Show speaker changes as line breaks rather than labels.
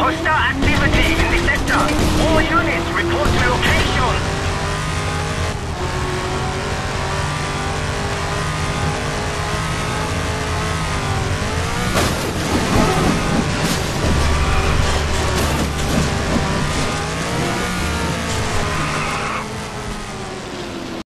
Hostile activity.